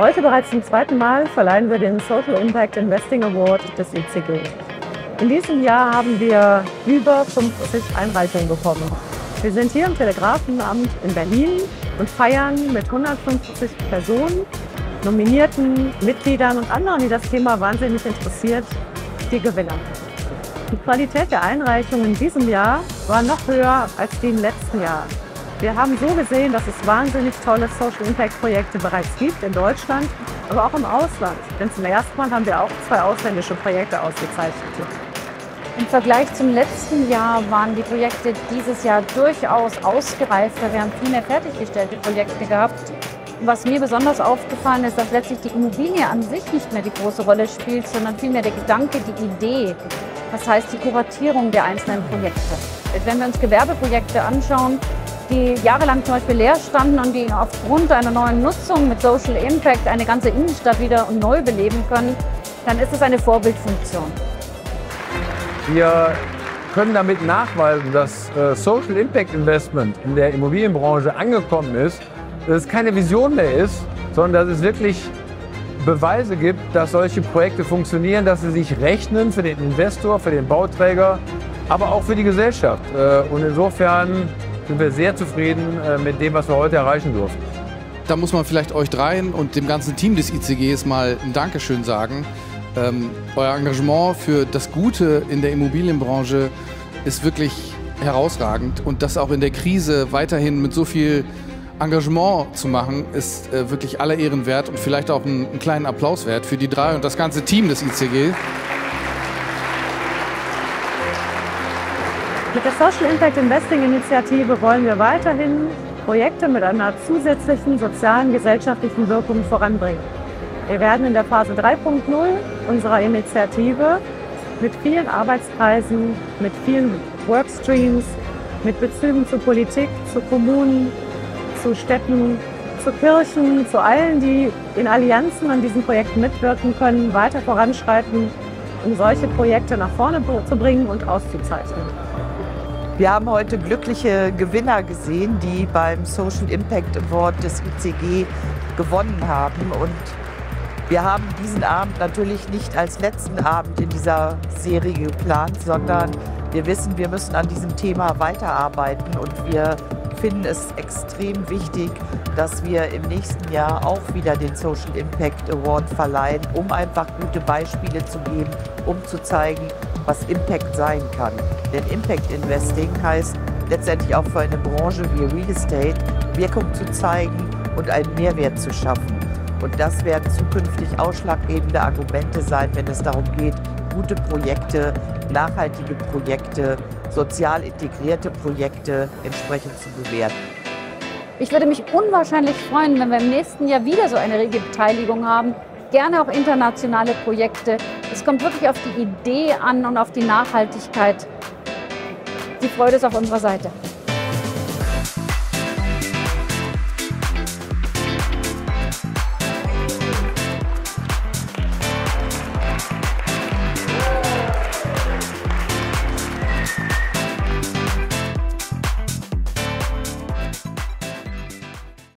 Heute bereits zum zweiten Mal verleihen wir den Social Impact Investing Award des ICG. In diesem Jahr haben wir über 50 Einreichungen bekommen. Wir sind hier im Telegrafenamt in Berlin und feiern mit 150 Personen, nominierten Mitgliedern und anderen, die das Thema wahnsinnig interessiert, die Gewinner. Die Qualität der Einreichungen in diesem Jahr war noch höher als die im letzten Jahr. Wir haben so gesehen, dass es wahnsinnig tolle Social Impact Projekte bereits gibt in Deutschland, aber auch im Ausland. Denn zum ersten Mal haben wir auch zwei ausländische Projekte ausgezeichnet. Im Vergleich zum letzten Jahr waren die Projekte dieses Jahr durchaus ausgereifter. Wir haben viel mehr fertiggestellte Projekte gehabt. Was mir besonders aufgefallen ist, dass letztlich die Immobilie an sich nicht mehr die große Rolle spielt, sondern vielmehr der Gedanke, die Idee. Das heißt, die Kuratierung der einzelnen Projekte. Wenn wir uns Gewerbeprojekte anschauen, die jahrelang zum Beispiel leer standen und die aufgrund einer neuen Nutzung mit Social Impact eine ganze Innenstadt wieder neu beleben können, dann ist es eine Vorbildfunktion. Wir können damit nachweisen, dass äh, Social Impact Investment in der Immobilienbranche angekommen ist, dass es keine Vision mehr ist, sondern dass es wirklich Beweise gibt, dass solche Projekte funktionieren, dass sie sich rechnen für den Investor, für den Bauträger, aber auch für die Gesellschaft. Äh, und insofern sind wir sehr zufrieden äh, mit dem, was wir heute erreichen durften. Da muss man vielleicht euch dreien und dem ganzen Team des ICGs mal ein Dankeschön sagen. Ähm, euer Engagement für das Gute in der Immobilienbranche ist wirklich herausragend und das auch in der Krise weiterhin mit so viel Engagement zu machen, ist äh, wirklich aller Ehren wert und vielleicht auch einen, einen kleinen Applaus wert für die drei und das ganze Team des ICG. Mit der Social Impact Investing Initiative wollen wir weiterhin Projekte mit einer zusätzlichen sozialen, gesellschaftlichen Wirkung voranbringen. Wir werden in der Phase 3.0 unserer Initiative mit vielen Arbeitskreisen, mit vielen Workstreams, mit Bezügen zur Politik, zu Kommunen, zu Städten, zu Kirchen, zu allen, die in Allianzen an diesen Projekten mitwirken können, weiter voranschreiten, um solche Projekte nach vorne zu bringen und auszuzeichnen. Wir haben heute glückliche Gewinner gesehen, die beim Social Impact Award des ICG gewonnen haben. Und wir haben diesen Abend natürlich nicht als letzten Abend in dieser Serie geplant, sondern wir wissen, wir müssen an diesem Thema weiterarbeiten und wir finden es extrem wichtig, dass wir im nächsten Jahr auch wieder den Social Impact Award verleihen, um einfach gute Beispiele zu geben, um zu zeigen, was Impact sein kann. Denn Impact Investing heißt letztendlich auch für eine Branche wie Real Estate Wirkung zu zeigen und einen Mehrwert zu schaffen. Und das werden zukünftig ausschlaggebende Argumente sein, wenn es darum geht, gute Projekte, nachhaltige Projekte, sozial integrierte Projekte entsprechend zu bewerten. Ich würde mich unwahrscheinlich freuen, wenn wir im nächsten Jahr wieder so eine rege Beteiligung haben gerne auch internationale Projekte. Es kommt wirklich auf die Idee an und auf die Nachhaltigkeit. Die Freude ist auf unserer Seite.